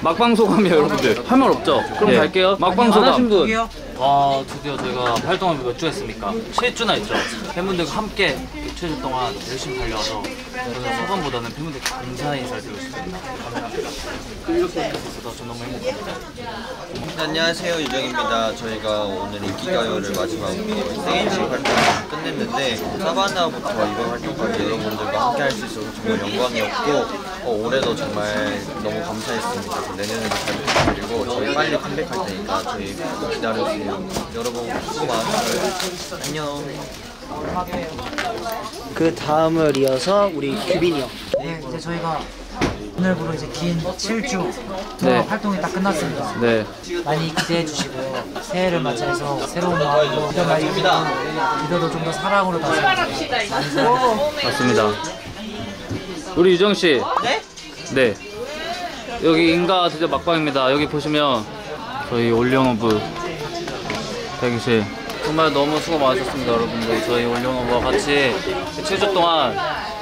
막방 소감이에요 여러분들 할 말 없죠? 그럼 갈게요. 막방 소감 아 드디어 저희가 활동을 몇 주 했습니까? 7주나 했죠? 팬분들과 함께 7주 동안 열심히 달려와서 저는 소감보다는 팬분들께 감사 인사를 드리고 싶습니다. 감사합니다. 그래서 저 너무 행복합니다. 네, 안녕하세요. 유정입니다. 저희가 오늘 인기가요를 마지막으로 생일식 활동을 끝냈는데 사바나부터 이번 활동까지 여러분들과 함께 할 수 있어서 정말 영광이었고 어, 올해도 정말 너무 감사했습니다. 내년에도 잘 부탁드리고 저희 빨리 컴백할 테니까 저희 기다려주세요. 여러분 수고 많았어요. 안녕. 그 다음을 이어서 우리 규빈이 형. 네, 이제 저희가 오늘부로 이제 긴 7주 네. 활동이 딱 끝났습니다. 네 많이 기대해 주시고요. 새해를 맞이해서 새로운 마음으로 기도 많이 기도도 좀 더 사랑으로 다시 많이 사랑해주세요. 맞습니다 우리 유정 씨. 네? 네. 여기 인가 드디어 막방입니다. 여기 보시면 저희 OnlyOneOf 대기실 정말 너무 수고 많으셨습니다 여러분들. 저희 OnlyOneOf와 같이 7주 동안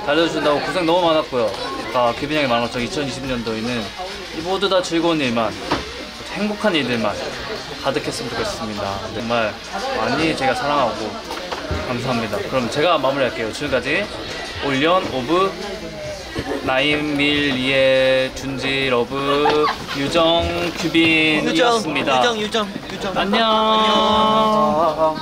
달려주신다고 고생 너무 많았고요. 아까 규빈 형이 말한 것처럼 2020년도에는 모두 다 즐거운 일만 행복한 일들만 가득했으면 좋겠습니다. 정말 많이 제가 사랑하고 감사합니다. 그럼 제가 마무리할게요. 지금까지 올리언 오브 나인밀리의 준지 러브 유정 규빈이었습니다. 유정 유정 유정. 안녕